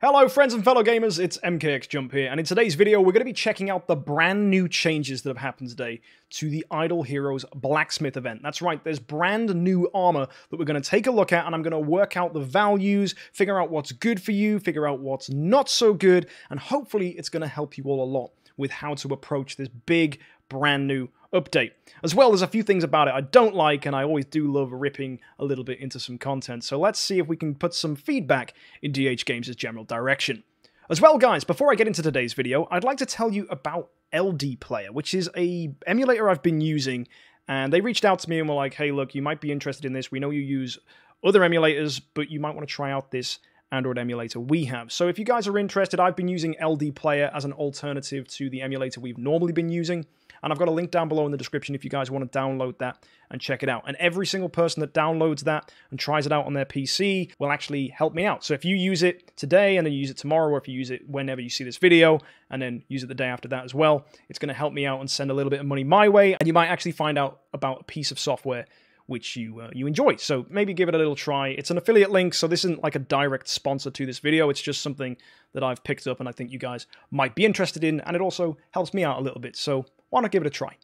Hello friends and fellow gamers, it's MKX Jump here, and in today's video we're going to be checking out the brand new changes that have happened today to the Idle Heroes Blacksmith event. That's right, there's brand new armor that we're going to take a look at, and I'm going to work out the values, figure out what's good for you, figure out what's not so good, and hopefully it's going to help you all a lot with how to approach this big, brand new update. As well, there's a few things about it I don't like, and I always do love ripping a little bit into some content. So let's see if we can put some feedback in DH Games' general direction. As well, guys, before I get into today's video, I'd like to tell you about LD Player, which is a emulator I've been using, and they reached out to me and were like, "Hey, look, you might be interested in this. We know you use other emulators, but you might want to try out this Android emulator we have. So if you guys are interested, I've been using LD Player as an alternative to the emulator we've normally been using. And I've got a link down below in the description if you guys want to download that and check it out. And every single person that downloads that and tries it out on their PC will actually help me out. So if you use it today and then you use it tomorrow, or if you use it whenever you see this video and then use it the day after that as well, it's going to help me out and send a little bit of money my way. And you might actually find out about a piece of software which you uh, you enjoy. So maybe give it a little try. It's an affiliate link, so this isn't like a direct sponsor to this video. It's just something that I've picked up and I think you guys might be interested in, and it also helps me out a little bit. So why not give it a try?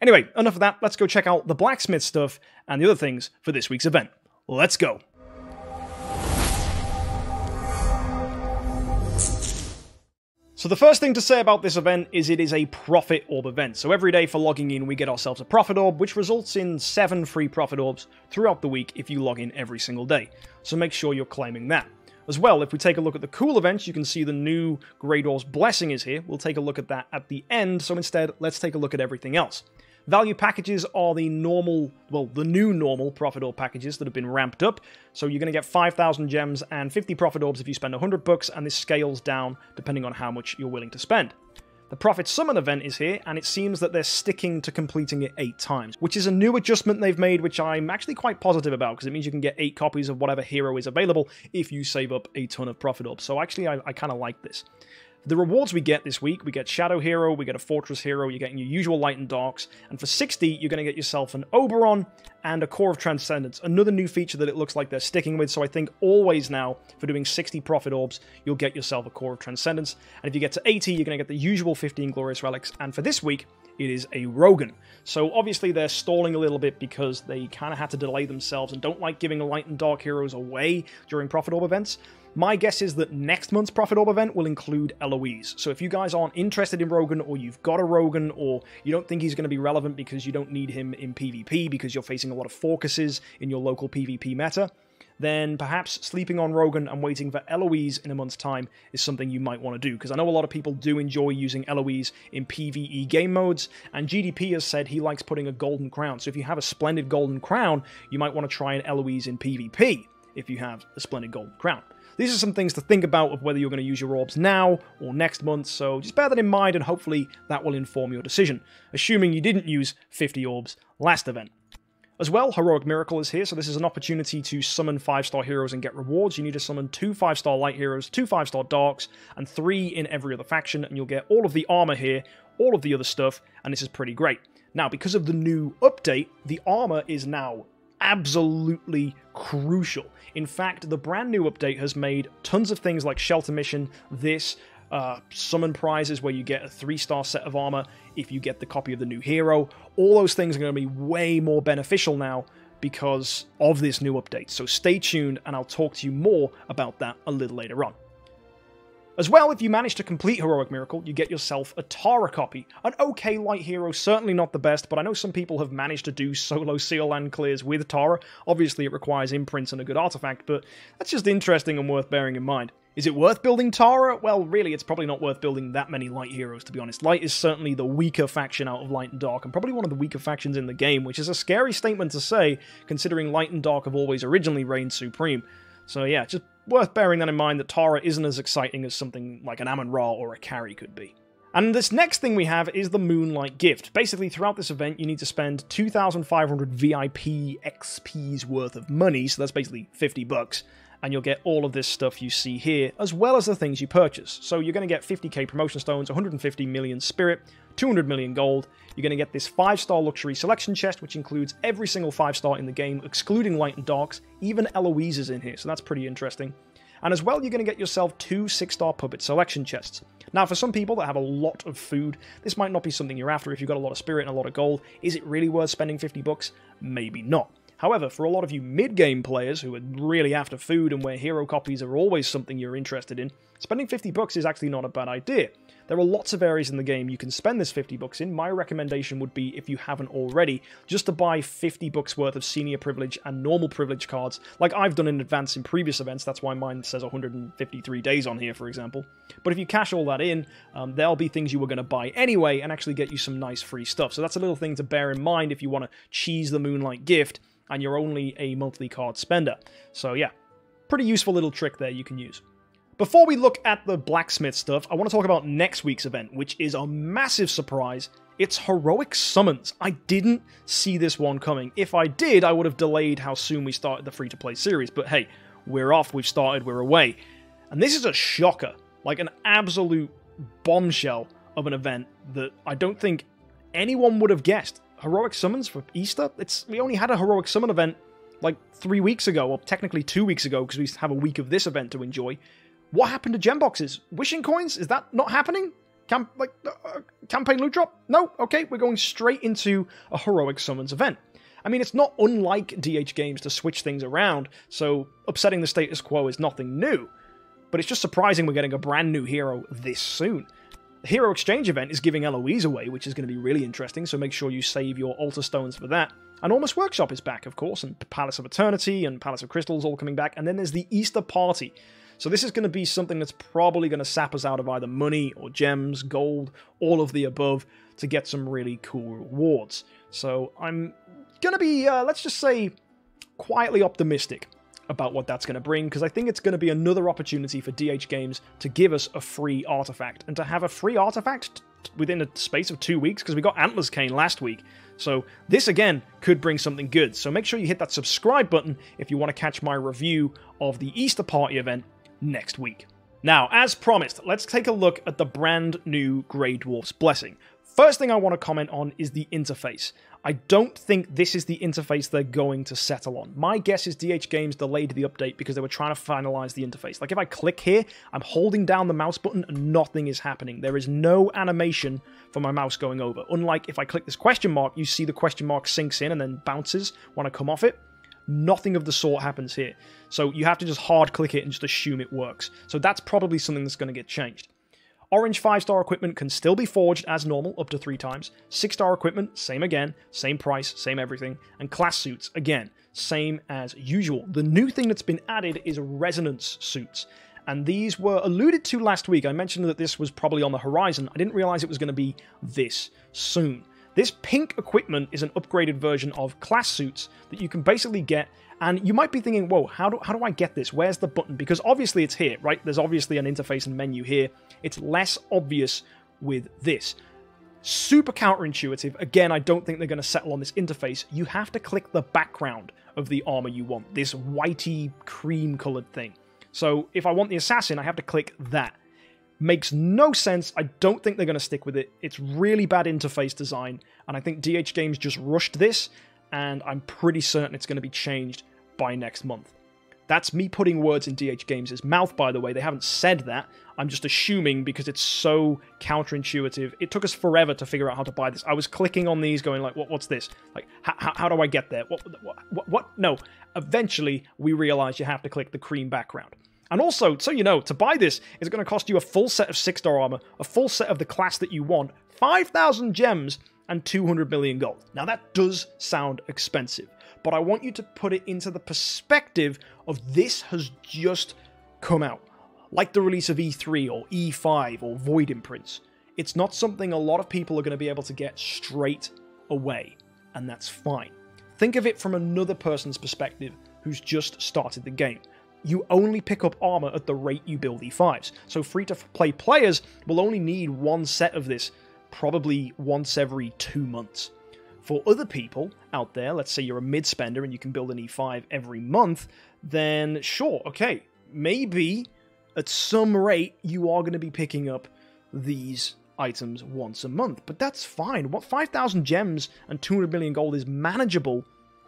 Anyway, enough of that. Let's go check out the blacksmith stuff and the other things for this week's event. Let's go. So the first thing to say about this event is it is a prophet orb event. So every day for logging in, we get ourselves a prophet orb, which results in 7 free prophet orbs throughout the week if you log in every single day. So make sure you're claiming that. As well, if we take a look at the cool events, you can see the new Grey Dwarf's Blessing is here. We'll take a look at that at the end, so instead, let's take a look at everything else. Value packages are the normal, well, the new normal prophet orb packages that have been ramped up. So you're going to get 5,000 gems and 50 prophet orbs if you spend 100 bucks, and this scales down depending on how much you're willing to spend. The Prophet Summon event is here, and it seems that they're sticking to completing it eight times, which is a new adjustment they've made, which I'm actually quite positive about, because it means you can get eight copies of whatever hero is available if you save up a ton of Prophet Orbs. So actually, I, I kind of like this. The rewards we get this week, we get Shadow Hero, we get a Fortress Hero, you're getting your usual Light and Darks, and for 60, you're going to get yourself an Oberon and a Core of Transcendence, another new feature that it looks like they're sticking with, so I think always now, for doing 60 Prophet Orbs, you'll get yourself a Core of Transcendence, and if you get to 80, you're going to get the usual 15 Glorious Relics, and for this week, it is a Rogan. So obviously they're stalling a little bit because they kind of had to delay themselves and don't like giving Light and Dark heroes away during Prophet Orb events. My guess is that next month's Prophet Orb event will include Eloise. So if you guys aren't interested in Rogan, or you've got a Rogan, or you don't think he's going to be relevant because you don't need him in PvP because you're facing a lot of focuses in your local PvP meta, then perhaps sleeping on Rogan and waiting for Eloise in a month's time is something you might want to do, because I know a lot of people do enjoy using Eloise in PvE game modes, and GDP has said he likes putting a golden crown. So if you have a splendid golden crown, you might want to try an Eloise in PvP if you have a splendid golden crown. These are some things to think about of whether you're going to use your orbs now or next month, so just bear that in mind and hopefully that will inform your decision, assuming you didn't use 50 orbs last event. As well, Heroic Miracle is here, so this is an opportunity to summon 5-star heroes and get rewards. You need to summon 2 5-star light heroes, 2 5-star darks, and 3 in every other faction, and you'll get all of the armor here, all of the other stuff, and this is pretty great. Now, because of the new update, the armor is now absolutely crucial. In fact, the brand new update has made tons of things like Shelter Mission, this, uh, summon prizes where you get a three star set of armor if you get the copy of the new hero. All those things are going to be way more beneficial now because of this new update. So stay tuned and I'll talk to you more about that a little later on. As well, if you manage to complete Heroic Miracle, you get yourself a Tara copy. An okay light hero, certainly not the best, but I know some people have managed to do solo Seal Land clears with Tara. Obviously, it requires imprints and a good artifact, but that's just interesting and worth bearing in mind. Is it worth building Tara? Well, really, it's probably not worth building that many Light heroes, to be honest. Light is certainly the weaker faction out of Light and Dark, and probably one of the weaker factions in the game, which is a scary statement to say, considering Light and Dark have always originally reigned supreme. So yeah, just worth bearing that in mind that Tara isn't as exciting as something like an Amon Ra or a Carrie could be. And this next thing we have is the Moonlight Gift. Basically, throughout this event, you need to spend 2,500 VIP XP's worth of money, so that's basically 50 bucks, and you'll get all of this stuff you see here, as well as the things you purchase. So you're going to get 50k promotion stones, 150 million spirit, 200 million gold. You're going to get this 5-star luxury selection chest, which includes every single 5-star in the game, excluding light and darks. Even Eloise is in here, so that's pretty interesting. And as well, you're going to get yourself two 6-star puppet selection chests. Now, for some people that have a lot of food, this might not be something you're after if you've got a lot of spirit and a lot of gold. Is it really worth spending 50 bucks? Maybe not. However, for a lot of you mid-game players who are really after food and where hero copies are always something you're interested in, spending 50 bucks is actually not a bad idea. There are lots of areas in the game you can spend this 50 bucks in. My recommendation would be, if you haven't already, just to buy 50 bucks worth of senior privilege and normal privilege cards, like I've done in advance in previous events. That's why mine says 153 days on here, for example. But if you cash all that in, um, there'll be things you were going to buy anyway and actually get you some nice free stuff. So that's a little thing to bear in mind if you want to cheese the Moonlight gift and you're only a monthly card spender. So yeah, pretty useful little trick there you can use. Before we look at the blacksmith stuff, I want to talk about next week's event, which is a massive surprise. It's Heroic Summons. I didn't see this one coming. If I did, I would have delayed how soon we started the free-to-play series, but hey, we're off, we've started, we're away. And this is a shocker, like an absolute bombshell of an event that I don't think anyone would have guessed heroic summons for Easter. It's we only had a heroic summon event like three weeks ago, or technically two weeks ago, because we have a week of this event to enjoy. What happened to gem boxes? Wishing coins? Is that not happening? Camp like uh, uh campaign loot drop? No. Okay, we're going straight into a heroic summons event. I mean, it's not unlike DH games to switch things around, so upsetting the status quo is nothing new. But it's just surprising we're getting a brand new hero this soon. The Hero Exchange event is giving Eloise away, which is going to be really interesting, so make sure you save your Altar Stones for that. And Almost Workshop is back, of course, and Palace of Eternity and Palace of Crystals all coming back. And then there's the Easter Party. So this is going to be something that's probably going to sap us out of either money or gems, gold, all of the above to get some really cool rewards. So I'm going to be, uh, let's just say, quietly optimistic about what that's going to bring because I think it's going to be another opportunity for DH Games to give us a free artifact and to have a free artifact within a space of two weeks because we got Antlers Cane last week. So this again could bring something good. So make sure you hit that subscribe button if you want to catch my review of the Easter Party event next week. Now, as promised, let's take a look at the brand new Grey Dwarf's Blessing. First thing I want to comment on is the interface. I don't think this is the interface they're going to settle on. My guess is DH Games delayed the update because they were trying to finalize the interface. Like if I click here, I'm holding down the mouse button and nothing is happening. There is no animation for my mouse going over. Unlike if I click this question mark, you see the question mark sinks in and then bounces when I come off it. Nothing of the sort happens here. So you have to just hard click it and just assume it works. So that's probably something that's going to get changed. Orange 5-star equipment can still be forged as normal up to 3 times. 6-star equipment, same again, same price, same everything. And class suits, again, same as usual. The new thing that's been added is resonance suits. And these were alluded to last week. I mentioned that this was probably on the horizon. I didn't realize it was going to be this soon. This pink equipment is an upgraded version of class suits that you can basically get and you might be thinking, whoa, how do, how do I get this? Where's the button? Because obviously it's here, right? There's obviously an interface and menu here. It's less obvious with this. Super counterintuitive. Again, I don't think they're going to settle on this interface. You have to click the background of the armor you want, this whitey cream colored thing. So if I want the assassin, I have to click that. Makes no sense. I don't think they're going to stick with it. It's really bad interface design, and I think DH Games just rushed this, and I'm pretty certain it's going to be changed by next month. That's me putting words in DH Games' mouth, by the way. They haven't said that. I'm just assuming because it's so counterintuitive. It took us forever to figure out how to buy this. I was clicking on these, going like, what, "What's this? Like, how, do I get there? What, what, what? No." Eventually, we realized you have to click the cream background. And also, so you know, to buy this is going to cost you a full set of six star armor, a full set of the class that you want, 5,000 gems, and 200 million gold. Now that does sound expensive but I want you to put it into the perspective of this has just come out. Like the release of E3 or E5 or Void Imprints. It's not something a lot of people are going to be able to get straight away, and that's fine. Think of it from another person's perspective who's just started the game. You only pick up armor at the rate you build E5s, so free to play players will only need one set of this probably once every two months. For other people out there, let's say you're a mid spender and you can build an E5 every month, then sure, okay, maybe at some rate you are going to be picking up these items once a month, but that's fine. What 5,000 gems and 200 million gold is manageable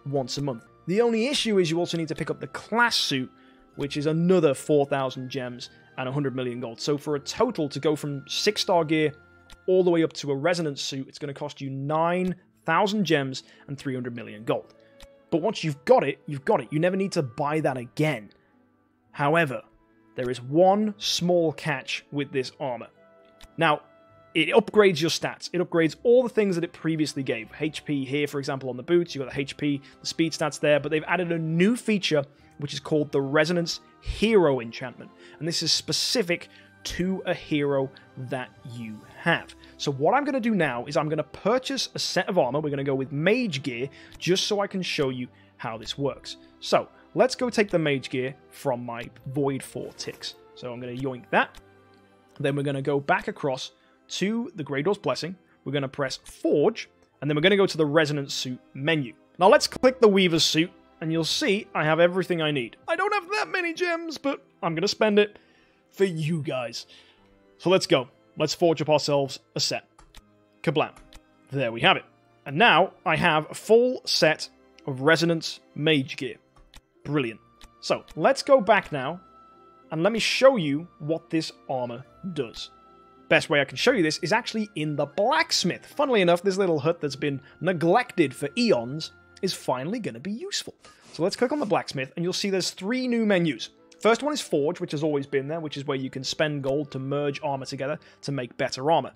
once a month. The only issue is you also need to pick up the class suit which is another 4,000 gems and 100 million gold. So for a total to go from 6 star gear all the way up to a resonance suit, it's going to cost you 9,000 gems and 300 million gold. But once you've got it, you've got it. You never need to buy that again. However, there is one small catch with this armor. Now, it upgrades your stats. It upgrades all the things that it previously gave. HP here, for example, on the boots, you've got the HP, the speed stats there, but they've added a new feature which is called the Resonance Hero Enchantment. And this is specific to a hero that you have. So what I'm going to do now is I'm going to purchase a set of armor. We're going to go with mage gear just so I can show you how this works. So let's go take the mage gear from my Void Vortex. So I'm going to yoink that. Then we're going to go back across to the Door's Blessing. We're going to press Forge, and then we're going to go to the Resonance Suit menu. Now let's click the Weaver's Suit, and you'll see I have everything I need. I don't have that many gems, but I'm going to spend it for you guys. So let's go. Let's forge up ourselves a set. Kablam. There we have it. And now I have a full set of Resonance Mage gear. Brilliant. So let's go back now and let me show you what this armor does. Best way I can show you this is actually in the blacksmith. Funnily enough, this little hut that's been neglected for eons is finally going to be useful. So let's click on the blacksmith and you'll see there's three new menus. First one is Forge, which has always been there, which is where you can spend gold to merge armor together to make better armor.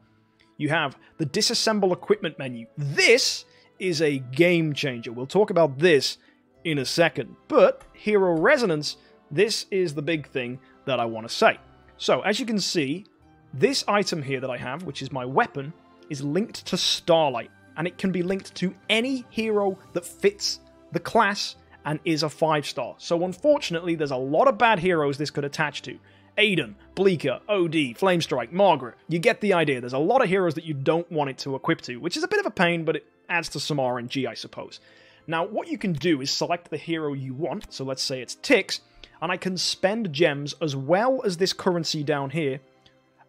You have the Disassemble Equipment menu. This is a game changer. We'll talk about this in a second. But Hero Resonance, this is the big thing that I want to say. So, as you can see, this item here that I have, which is my weapon, is linked to Starlight, and it can be linked to any hero that fits the class and is a 5 star. So unfortunately, there's a lot of bad heroes this could attach to. Aiden, Bleaker, OD, Flamestrike, Margaret. You get the idea. There's a lot of heroes that you don't want it to equip to, which is a bit of a pain, but it adds to some RNG, I suppose. Now, what you can do is select the hero you want, so let's say it's Tix, and I can spend gems as well as this currency down here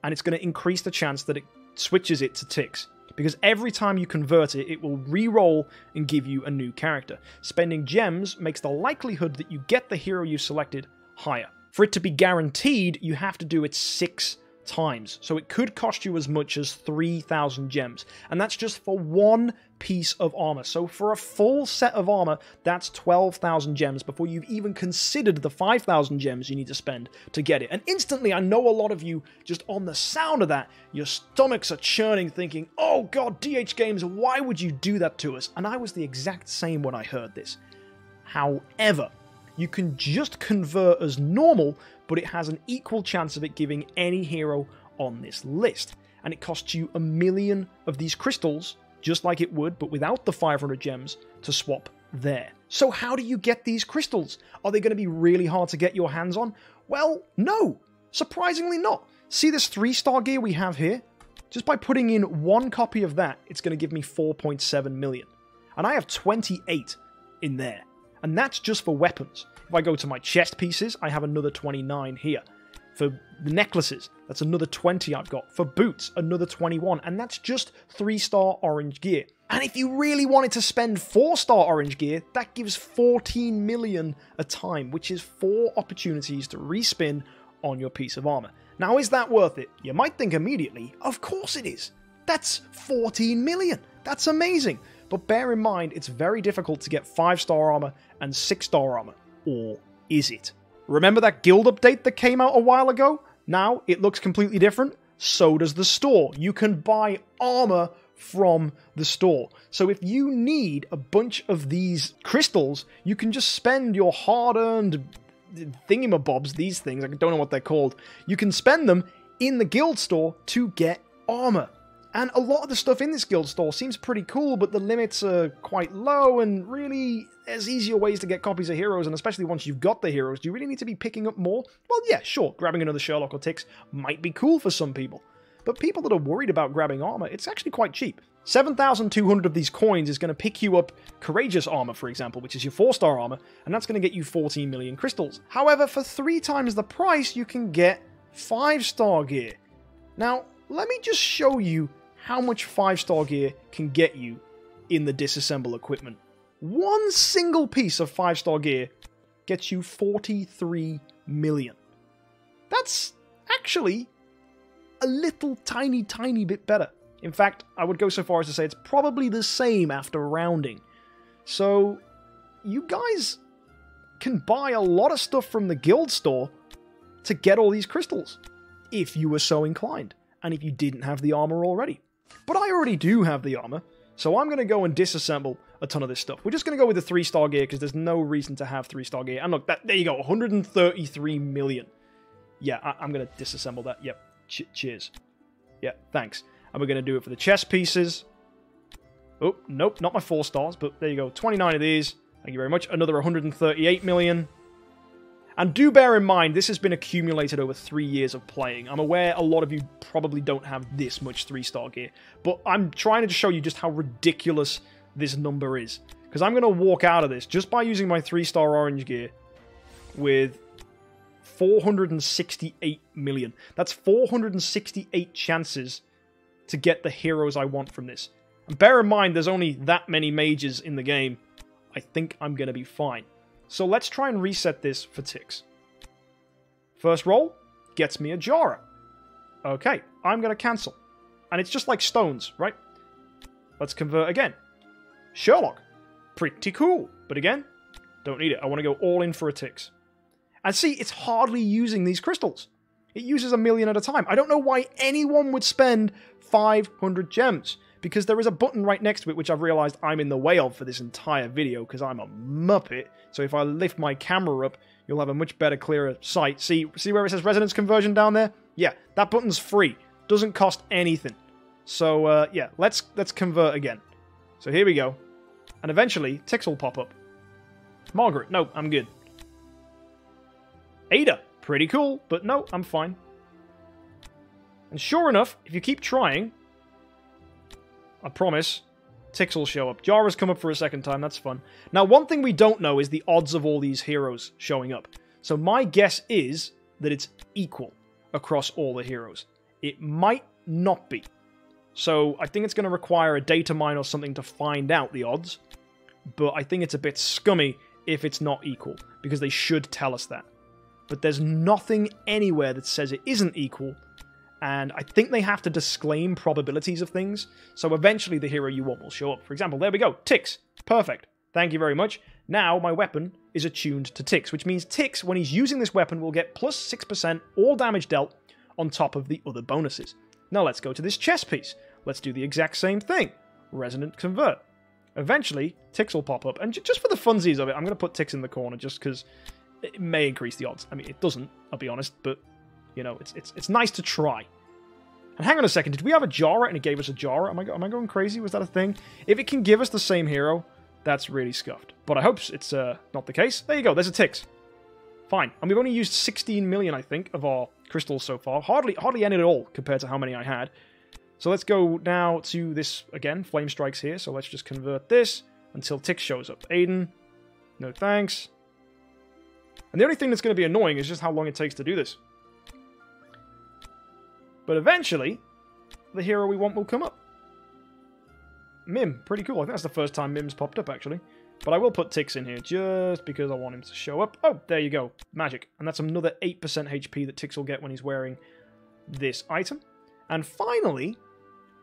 and it's going to increase the chance that it switches it to Tix. Because every time you convert it, it will re-roll and give you a new character. Spending gems makes the likelihood that you get the hero you selected higher. For it to be guaranteed, you have to do it six times. So it could cost you as much as 3,000 gems. And that's just for one piece of armor. So for a full set of armor, that's 12,000 gems before you've even considered the 5,000 gems you need to spend to get it. And instantly, I know a lot of you, just on the sound of that, your stomachs are churning thinking, oh god, DH Games, why would you do that to us? And I was the exact same when I heard this. However, you can just convert as normal, but it has an equal chance of it giving any hero on this list. And it costs you a million of these crystals, just like it would, but without the 500 gems, to swap there. So how do you get these crystals? Are they going to be really hard to get your hands on? Well, no. Surprisingly not. See this 3-star gear we have here? Just by putting in one copy of that, it's going to give me 4.7 million. And I have 28 in there. And that's just for weapons. If I go to my chest pieces, I have another 29 here. For the necklaces, that's another 20 I've got. For boots, another 21. And that's just 3-star orange gear. And if you really wanted to spend 4-star orange gear, that gives 14 million a time, which is 4 opportunities to respin on your piece of armor. Now, is that worth it? You might think immediately, of course it is. That's 14 million. That's amazing. But bear in mind, it's very difficult to get 5 star armor and 6 star armor. Or is it? Remember that guild update that came out a while ago? Now it looks completely different. So does the store. You can buy armor from the store. So if you need a bunch of these crystals, you can just spend your hard earned thingamabobs, these things, I don't know what they're called, you can spend them in the guild store to get armor. And a lot of the stuff in this guild store seems pretty cool, but the limits are quite low, and really, there's easier ways to get copies of heroes, and especially once you've got the heroes, do you really need to be picking up more? Well, yeah, sure, grabbing another Sherlock or Tix might be cool for some people. But people that are worried about grabbing armor, it's actually quite cheap. 7,200 of these coins is going to pick you up Courageous Armor, for example, which is your 4-star armor, and that's going to get you 14 million crystals. However, for 3 times the price, you can get 5-star gear. Now, let me just show you how much 5 star gear can get you in the disassemble equipment. One single piece of 5 star gear gets you 43 million. That's actually a little tiny, tiny bit better. In fact, I would go so far as to say it's probably the same after rounding. So, you guys can buy a lot of stuff from the guild store to get all these crystals, if you were so inclined, and if you didn't have the armor already. But I already do have the armor, so I'm going to go and disassemble a ton of this stuff. We're just going to go with the 3-star gear because there's no reason to have 3-star gear. And look, that, there you go, 133 million. Yeah, I, am going to disassemble that. Yep, Ch cheers. Yeah, thanks. And we're going to do it for the chest pieces. Oh, nope, not my 4 stars, but there you go. 29 of these. Thank you very much. Another 138 million. And do bear in mind, this has been accumulated over three years of playing. I'm aware a lot of you probably don't have this much three-star gear, but I'm trying to show you just how ridiculous this number is. Because I'm going to walk out of this just by using my three-star orange gear with 468 million. That's 468 chances to get the heroes I want from this. And bear in mind, there's only that many mages in the game. I think I'm going to be fine. So let's try and reset this for Tix. First roll gets me a Jahra. Okay, I'm going to cancel. And it's just like stones, right? Let's convert again. Sherlock. Pretty cool. But again, don't need it. I want to go all in for a Tix. And see, it's hardly using these crystals. It uses a million at a time. I don't know why anyone would spend 500 gems because there is a button right next to it which I've realized I'm in the way of for this entire video because I'm a muppet. So if I lift my camera up, you'll have a much better, clearer sight. See, see where it says resonance conversion down there? Yeah, that button's free. Doesn't cost anything. So uh, yeah, let's let's convert again. So here we go. And eventually, Tix will pop up. Margaret, no, I'm good. Ada, pretty cool, but no, I'm fine. And sure enough, if you keep trying, I promise. Tix will show up. Jahra's come up for a second time, that's fun. Now, one thing we don't know is the odds of all these heroes showing up. So my guess is that it's equal across all the heroes. It might not be. So I think it's going to require a data mine or something to find out the odds. But I think it's a bit scummy if it's not equal, because they should tell us that. But there's nothing anywhere that says it isn't equal, and I think they have to disclaim probabilities of things, so eventually the hero you want will show up. For example, there we go, Tix. Perfect. Thank you very much. Now my weapon is attuned to Tix, which means Tix, when he's using this weapon, will get plus 6% all damage dealt on top of the other bonuses. Now let's go to this chest piece. Let's do the exact same thing. Resonant Convert. Eventually, Tix will pop up, and just for the funsies of it, I'm going to put Tix in the corner just because it may increase the odds. I mean, it doesn't, I'll be honest, but you know, it's it's it's nice to try. And hang on a second, did we have a Jahra and it gave us a Jahra? Am I, am I going crazy? Was that a thing? If it can give us the same hero, that's really scuffed. But I hope it's uh, not the case. There you go, there's a Tix. Fine. And we've only used 16 million, I think, of our crystals so far. Hardly, hardly any at all compared to how many I had. So let's go now to this, again, Flame Strikes here. So let's just convert this until Tick shows up. Aiden, no thanks. And the only thing that's going to be annoying is just how long it takes to do this. But eventually, the hero we want will come up. Mim, pretty cool. I think that's the first time Mim's popped up, actually. But I will put Tix in here just because I want him to show up. Oh, there you go. Magic. And that's another 8% HP that Tix will get when he's wearing this item. And finally,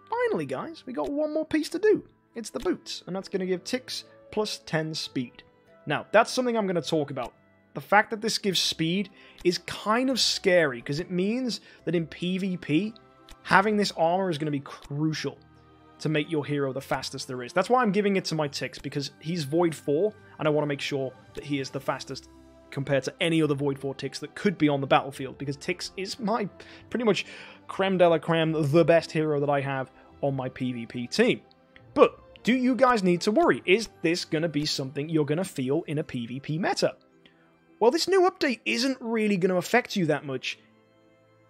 finally, guys, we got one more piece to do. It's the boots. And that's going to give Tix plus 10 speed. Now, that's something I'm going to talk about the fact that this gives speed is kind of scary because it means that in PvP, having this armor is going to be crucial to make your hero the fastest there is. That's why I'm giving it to my Tix because he's Void 4 and I want to make sure that he is the fastest compared to any other Void 4 Tix that could be on the battlefield because Tix is my pretty much creme de la creme, the best hero that I have on my PvP team. But do you guys need to worry? Is this going to be something you're going to feel in a PvP meta? Well, this new update isn't really going to affect you that much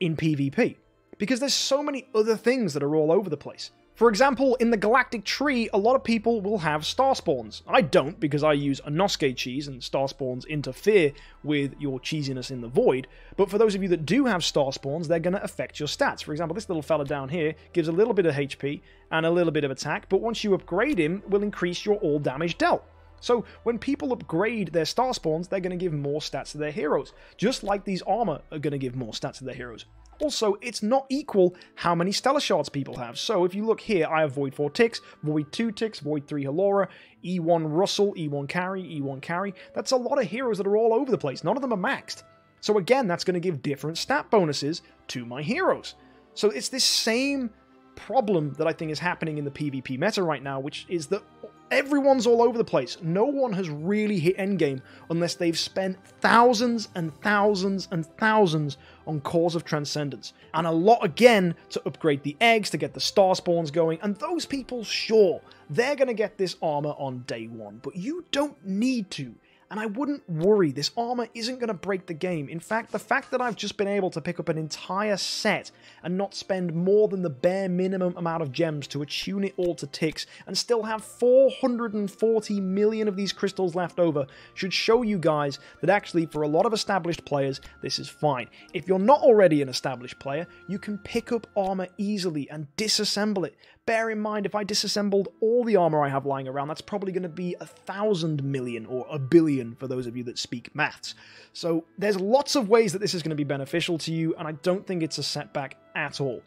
in PvP, because there's so many other things that are all over the place. For example, in the Galactic Tree, a lot of people will have star spawns. I don't, because I use a Noske cheese, and star spawns interfere with your cheesiness in the void. But for those of you that do have star spawns, they're going to affect your stats. For example, this little fella down here gives a little bit of HP and a little bit of attack, but once you upgrade him, will increase your all damage dealt. So when people upgrade their star spawns, they're going to give more stats to their heroes, just like these armor are going to give more stats to their heroes. Also, it's not equal how many Stellar Shards people have. So if you look here, I have Void 4 Tix, Void 2 Tix, Void 3 Halora, E1 Russell, E1 Carrie, E1 Carrie. That's a lot of heroes that are all over the place. None of them are maxed. So again, that's going to give different stat bonuses to my heroes. So it's this same problem that I think is happening in the PvP meta right now, which is that everyone's all over the place. No one has really hit endgame unless they've spent thousands and thousands and thousands on Cores of Transcendence. And a lot again to upgrade the eggs, to get the star spawns going. And those people, sure, they're going to get this armor on day one, but you don't need to. And I wouldn't worry, this armor isn't going to break the game. In fact, the fact that I've just been able to pick up an entire set and not spend more than the bare minimum amount of gems to attune it all to Tix and still have 440 million of these crystals left over should show you guys that actually for a lot of established players, this is fine. If you're not already an established player, you can pick up armor easily and disassemble it. Bear in mind, if I disassembled all the armor I have lying around, that's probably going to be a thousand million or a billion for those of you that speak maths. So there's lots of ways that this is going to be beneficial to you, and I don't think it's a setback at all.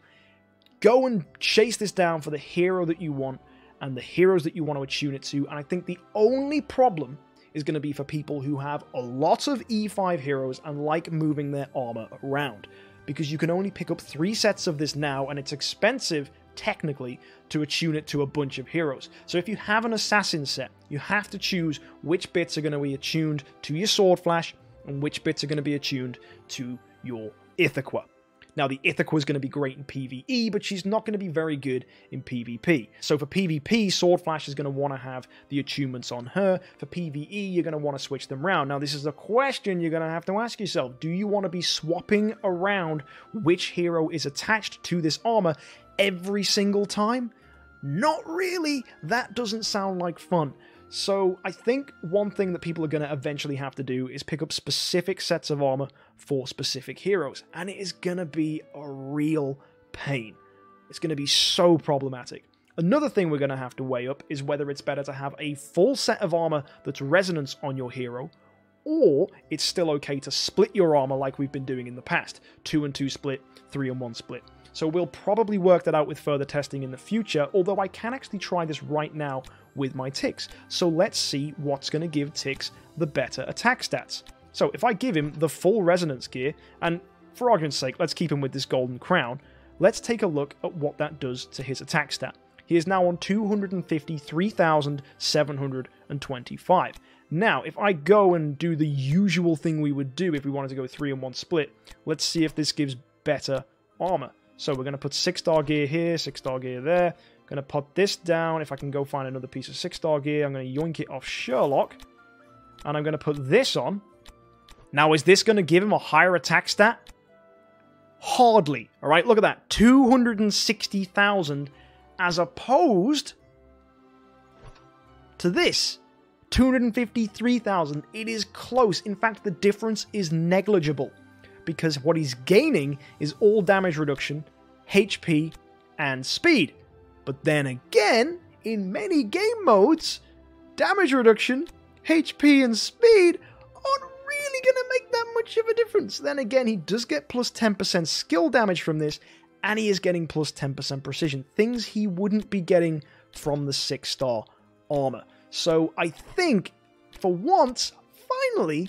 Go and chase this down for the hero that you want and the heroes that you want to attune it to, and I think the only problem is going to be for people who have a lot of E5 heroes and like moving their armor around. Because you can only pick up three sets of this now, and it's expensive technically, to attune it to a bunch of heroes. So if you have an assassin set, you have to choose which bits are going to be attuned to your Sword Flash and which bits are going to be attuned to your Ithaca. Now, the Ithaca is going to be great in PvE, but she's not going to be very good in PvP. So for PvP, Sword Flash is going to want to have the attunements on her. For PvE, you're going to want to switch them around. Now, this is a question you're going to have to ask yourself. Do you want to be swapping around which hero is attached to this armor every single time? Not really. That doesn't sound like fun. So I think one thing that people are going to eventually have to do is pick up specific sets of armor for specific heroes, and it is going to be a real pain. It's going to be so problematic. Another thing we're going to have to weigh up is whether it's better to have a full set of armor that's resonance on your hero, or it's still okay to split your armor like we've been doing in the past 2 and 2 split, 3 and 1 split. So we'll probably work that out with further testing in the future, although I can actually try this right now with my Tix. So let's see what's going to give Tix the better attack stats. So if I give him the full resonance gear, and for argument's sake, let's keep him with this golden crown, let's take a look at what that does to his attack stat. He is now on 253,725. Now, if I go and do the usual thing we would do if we wanted to go 3 and 1 split, let's see if this gives better armor. So we're going to put 6-star gear here, 6-star gear there. Going to put this down. If I can go find another piece of 6-star gear, I'm going to yoink it off Sherlock. And I'm going to put this on. Now, is this going to give him a higher attack stat? Hardly. All right, look at that. 260,000 as opposed to this. 253,000. It is close. In fact, the difference is negligible because what he's gaining is all damage reduction, HP, and speed. But then again, in many game modes, damage reduction, HP, and speed aren't really going to make that much of a difference. Then again, he does get plus 10% skill damage from this, and he is getting plus 10% precision, things he wouldn't be getting from the 6 star armor. So I think, for once, finally,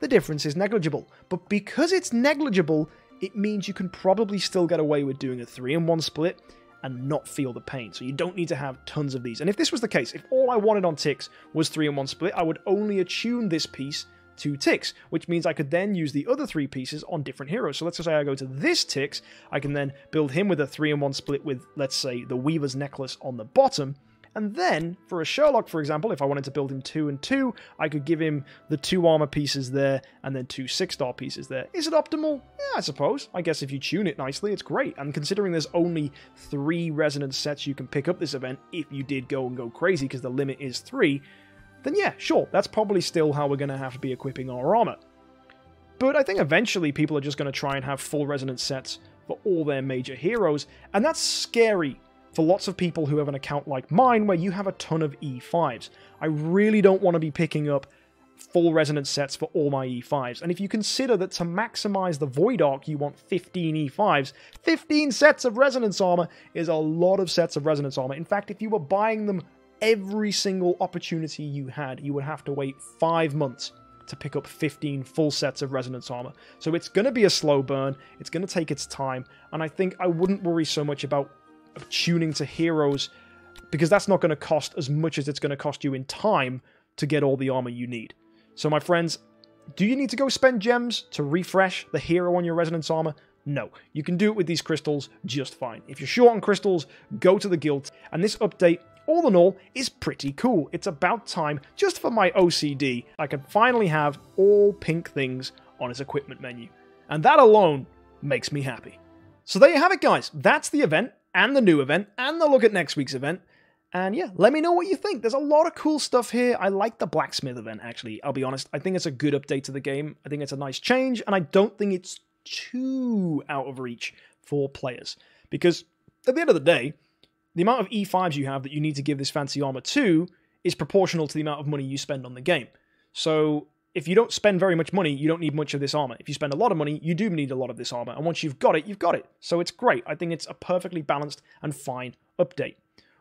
the difference is negligible. But because it's negligible, it means you can probably still get away with doing a 3 in 1 split and not feel the pain. So you don't need to have tons of these. And if this was the case, if all I wanted on Tix was 3 in 1 split, I would only attune this piece to Tix, which means I could then use the other three pieces on different heroes. So let's say I go to this Tix, I can then build him with a 3 in 1 split with, let's say, the Weaver's Necklace on the bottom, and then, for a Sherlock, for example, if I wanted to build him 2 and 2, I could give him the two armor pieces there and then two 6-star pieces there. Is it optimal? Yeah, I suppose. I guess if you tune it nicely, it's great. And considering there's only three resonance sets you can pick up this event, if you did go and go crazy because the limit is 3, then yeah, sure, that's probably still how we're going to have to be equipping our armor. But I think eventually people are just going to try and have full resonance sets for all their major heroes, and that's scary for lots of people who have an account like mine where you have a ton of E5s. I really don't want to be picking up full resonance sets for all my E5s. And if you consider that to maximize the Void Arc you want 15 E5s, 15 sets of resonance armor is a lot of sets of resonance armor. In fact, if you were buying them every single opportunity you had, you would have to wait five months to pick up 15 full sets of resonance armor. So it's going to be a slow burn, it's going to take its time, and I think I wouldn't worry so much about tuning to heroes because that's not going to cost as much as it's going to cost you in time to get all the armor you need. So, my friends, do you need to go spend gems to refresh the hero on your resonance armor? No, you can do it with these crystals just fine. If you're short on crystals, go to the guild. And this update, all in all, is pretty cool. It's about time, just for my OCD, I can finally have all pink things on his equipment menu. And that alone makes me happy. So there you have it, guys. That's the event, and the new event, and the look at next week's event. And yeah, let me know what you think. There's a lot of cool stuff here. I like the blacksmith event, actually. I'll be honest. I think it's a good update to the game. I think it's a nice change, and I don't think it's too out of reach for players. Because at the end of the day, the amount of E5s you have that you need to give this fancy armor to is proportional to the amount of money you spend on the game. So if you don't spend very much money, you don't need much of this armor. If you spend a lot of money, you do need a lot of this armor. And once you've got it, you've got it. So it's great. I think it's a perfectly balanced and fine update.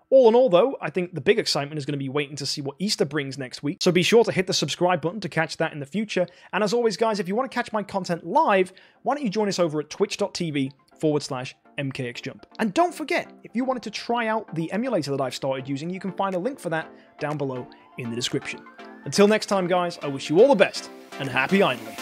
All in all, though, I think the big excitement is going to be waiting to see what Easter brings next week, so be sure to hit the subscribe button to catch that in the future. And as always, guys, if you want to catch my content live, why don't you join us over at twitch.tv forward slash MKXJump. And don't forget, if you wanted to try out the emulator that I've started using, you can find a link for that down below in the description. Until next time, guys, I wish you all the best and happy idling.